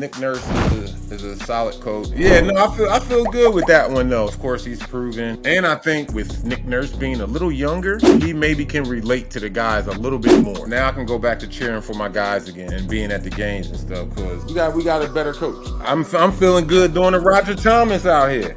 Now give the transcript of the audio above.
Nick Nurse is a, is a solid coach. Yeah, no, I feel I feel good with that one though. Of course, he's proven, and I think with Nick Nurse being a little younger, he maybe can relate to the guys a little bit more. Now I can go back to cheering for my guys again and being at the games and stuff because we got we got a better coach. I'm I'm feeling good doing the Roger Thomas out here.